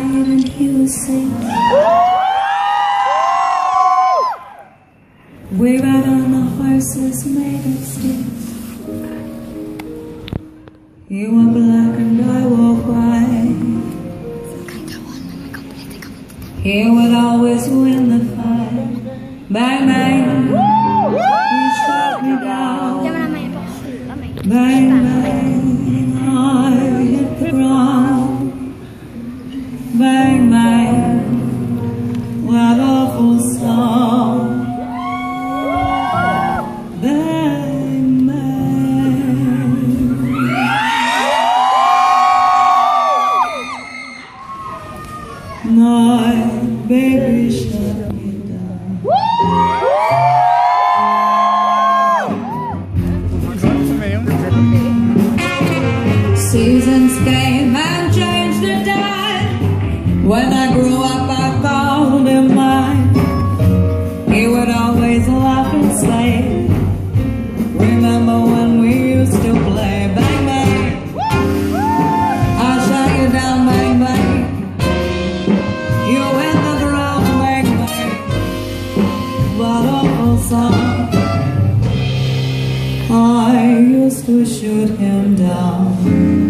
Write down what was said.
loud and he will sing. We ride on the horses made of steel. You are black and I will white. He will always win the fight. Bang, bang. He shot me down. Bang. My baby shut me down. Seasons came and changed the tide. When I grew up, to shoot him down.